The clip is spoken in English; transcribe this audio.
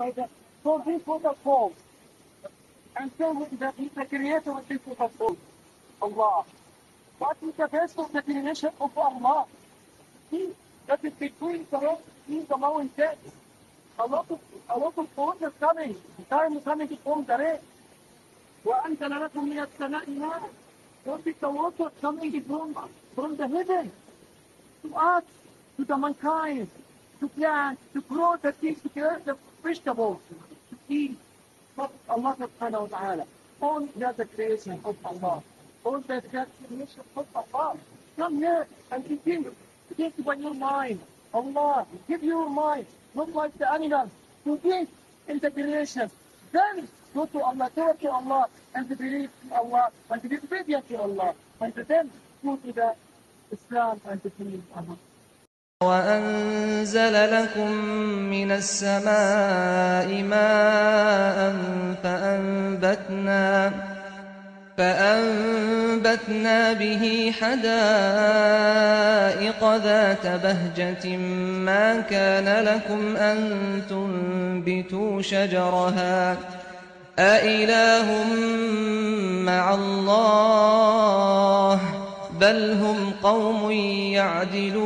So, the, so this was a fault. And so the, the creator of this was a fault. Allah. What is the best of the creation of Allah? He that is between the rock and the mountains. A lot of a lot of waters coming. Time is coming to form the rain. وأنزل لكم من السماء ماء. What is the water coming from, from the heaven? To us, to the mankind, To plant, to grow the things, to grow the vegetables, to eat. But Allah subhanahu wa ta'ala. All that the creation of Allah. All that that creation of Allah. Come here and continue. Think by your mind. Allah, give your mind, not like the animals, to think in the creation. Then go to Allah, turn to Allah, and to believe in Allah, and to be obedient to Allah, and to then go to the Islam and to believe Allah. وأنزل لكم من السماء ماء فأنبتنا فأنبتنا به حدائق ذات بهجة ما كان لكم أن تنبتوا شجرها أإله مع الله بل هم قوم يعدلون